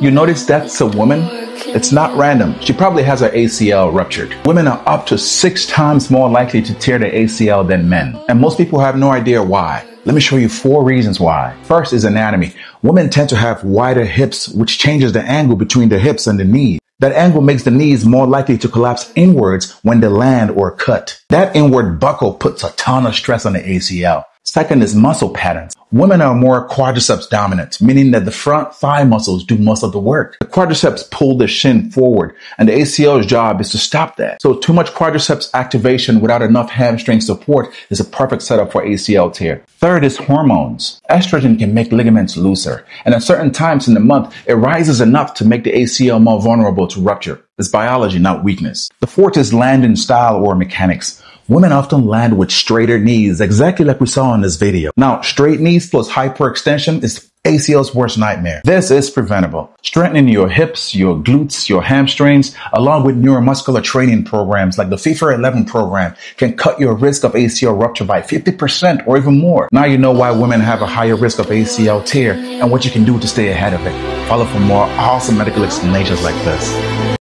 You notice that's a woman? It's not random. She probably has her ACL ruptured. Women are up to six times more likely to tear their ACL than men. And most people have no idea why. Let me show you four reasons why. First is anatomy. Women tend to have wider hips, which changes the angle between the hips and the knee. That angle makes the knees more likely to collapse inwards when they land or cut. That inward buckle puts a ton of stress on the ACL. Second is muscle patterns. Women are more quadriceps dominant, meaning that the front thigh muscles do most of the work. The quadriceps pull the shin forward, and the ACL's job is to stop that. So too much quadriceps activation without enough hamstring support is a perfect setup for ACL tear. Third is hormones. Estrogen can make ligaments looser, and at certain times in the month, it rises enough to make the ACL more vulnerable to rupture. It's biology, not weakness. The fourth is landing style or mechanics. Women often land with straighter knees, exactly like we saw in this video. Now, straight knees plus hyperextension is ACL's worst nightmare. This is preventable. Strengthening your hips, your glutes, your hamstrings, along with neuromuscular training programs like the FIFA 11 program can cut your risk of ACL rupture by 50% or even more. Now you know why women have a higher risk of ACL tear and what you can do to stay ahead of it. Follow for more awesome medical explanations like this.